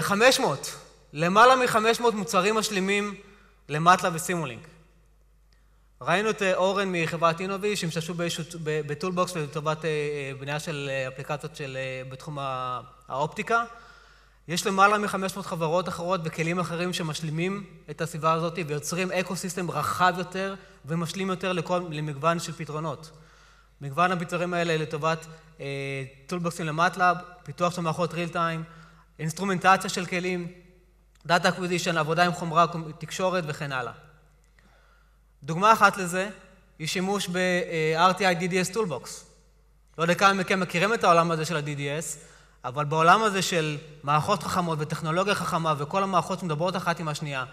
500, למעלה מ-500 מוצרים משלימים ל MATLAB ו Simulink. ראינו את אורן מחברת אינובי שהם השתמשו ב toolbox לטובת בנייה של אפליקציות בתחום האופטיקה. יש למעלה מ-500 חברות אחרות וכלים אחרים שמשלימים את הסביבה הזאת ויוצרים ecosystem רחב יותר ומשלים יותר למגוון של פתרונות. מגוון הפתרונים האלה לטובת טולבוקסים ל MATLAB, פיתוח של מערכות real time, אינסטרומנטציה של כלים, data acquisition, עבודה עם חומרה, תקשורת וכן הלאה. דוגמה אחת לזה היא שימוש ב-RTI DDS Toolbox. לא יודע כמה מכם מכירים את העולם הזה של ה-DDS, אבל בעולם הזה של מערכות חכמות וטכנולוגיה חכמה וכל המערכות שמדברות אחת עם השנייה,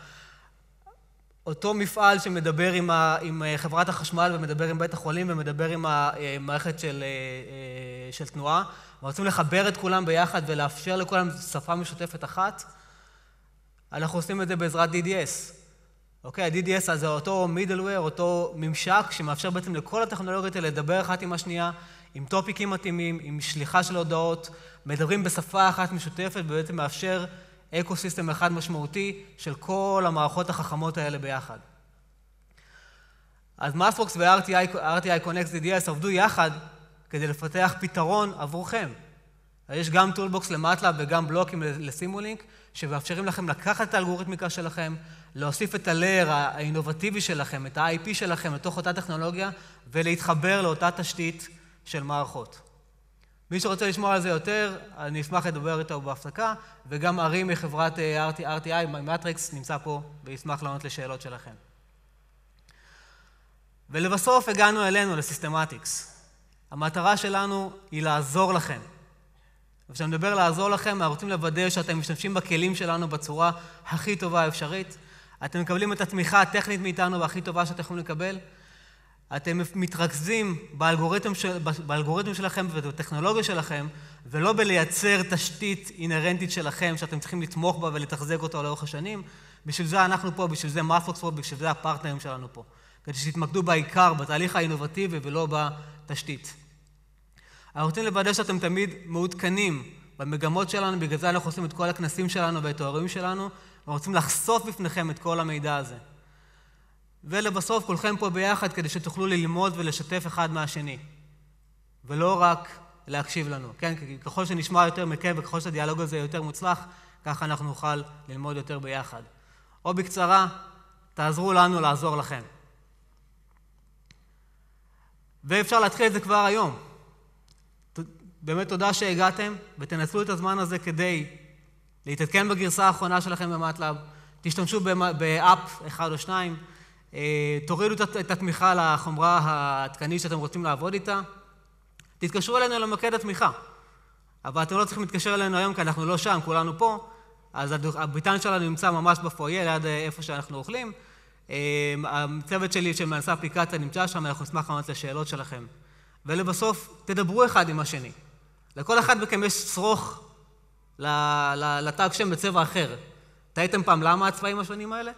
אותו מפעל שמדבר עם חברת החשמל ומדבר עם בית החולים ומדבר עם המערכת של תנועה, ורוצים לחבר את כולם ביחד ולאפשר לכולם שפה משותפת אחת, אנחנו עושים את זה בעזרת DDS. אוקיי, ה-DDS זה אותו middleware, אותו ממשק שמאפשר בעצם לכל הטכנולוגיות האלה לדבר אחת עם השנייה, עם טופיקים מתאימים, עם שליחה של הודעות, מדברים בשפה אחת משותפת ובעצם מאפשר ecosystem אחד משמעותי של כל המערכות החכמות האלה ביחד. אז MathWorks ו-RTI Connect DDS עבדו יחד כדי לפתח פתרון עבורכם. יש גם toolbox ל MATLAB וגם בלוקים ל Simulink שמאפשרים לכם לקחת את האלגוריתמיקה שלכם, להוסיף את ה-layer האינובטיבי שלכם, את ה-IP שלכם לתוך אותה טכנולוגיה ולהתחבר לאותה תשתית של מערכות. מי שרוצה לשמוע על זה יותר, אני אשמח לדבר איתו בהפסקה, וגם ארי מחברת RTI, מטריקס, נמצא פה וישמח לענות לשאלות שלכם. ולבסוף הגענו אלינו, לסיסטמטיקס. המטרה שלנו היא לעזור לכם. וכשאני מדבר לעזור לכם, אנחנו רוצים לוודא שאתם משתמשים בכלים שלנו בצורה הכי טובה האפשרית. אתם מקבלים את התמיכה הטכנית מאיתנו והכי טובה שאתם יכולים לקבל. אתם מתרכזים באלגוריתם שלכם ובטכנולוגיה שלכם, ולא בלייצר תשתית אינהרנטית שלכם שאתם צריכים לתמוך בה ולתחזק אותה לאורך השנים. בשביל זה אנחנו פה, בשביל זה Mathbox פה, בשביל זה הפרטנרים שלנו פה. כדי שתתמקדו בעיקר, בתהליך האינובטיבי ולא בתשתית. אנחנו רוצים לוודא שאתם תמיד מעודכנים במגמות שלנו, בגלל זה אנחנו עושים את כל הכנסים שלנו ואת האירועים שלנו, ורוצים לחשוף בפניכם את כל המידע הזה. ולבסוף, כולכם פה ביחד כדי שתוכלו ללמוד ולשתף אחד מהשני, ולא רק להקשיב לנו. כן, ככל שנשמע יותר מכם וככל שהדיאלוג הזה יותר מוצלח, ככה אנחנו נוכל ללמוד יותר ביחד. או בקצרה, תעזרו לנו לעזור לכם. ואפשר להתחיל את זה כבר היום. באמת תודה שהגעתם, ותנצלו את הזמן הזה כדי להתעדכן בגרסה האחרונה שלכם במטלב, תשתמשו באפ אחד או שניים, תורידו את התמיכה לחומרה העדכנית שאתם רוצים לעבוד איתה, תתקשרו אלינו למוקד התמיכה. אבל אתם לא צריכים להתקשר אלינו היום כי אנחנו לא שם, כולנו פה, אז הביתן שלנו נמצא ממש בפויה, ליד איפה שאנחנו אוכלים. הצוות שלי של מהנדסי אפליקציה נמצא שם, אנחנו נשמח לענות לשאלות שלכם. ולבסוף, תדברו אחד עם השני. לכל אחד מכם יש שרוך לתג שם בצבע אחר. טעיתם פעם למה הצבעים השונים האלה?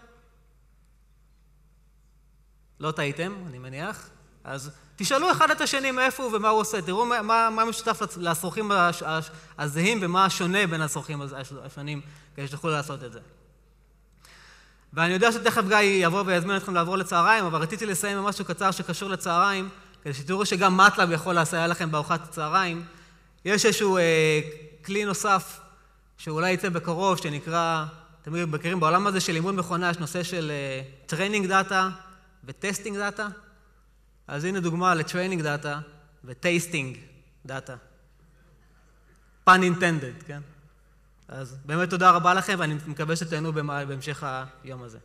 לא טעיתם, אני מניח. אז תשאלו אחד את השני מאיפה הוא ומה הוא עושה, תראו מה, מה משותף לשרוכים הזהים ומה השונה בין השרוכים השונים, כדי שתוכלו לעשות את זה. ואני יודע שתכף גיא יבוא ויזמין אתכם לעבור לצהריים, אבל רציתי לסיים עם משהו קצר שקשור לצהריים, כדי שתראו שגם MATLAB יכול לסייע לכם בארוחת הצהריים. יש איזשהו אה, כלי נוסף שאולי יצא בקרוב, שנקרא, אתם מכירים בעולם הזה של לימוד מכונה, יש נושא של אה, training data ו testing data. אז הנה דוגמה ל training data ו tasting data. pun intended, כן? אז באמת תודה רבה לכם, ואני מקווה שתהנו בהמשך היום הזה.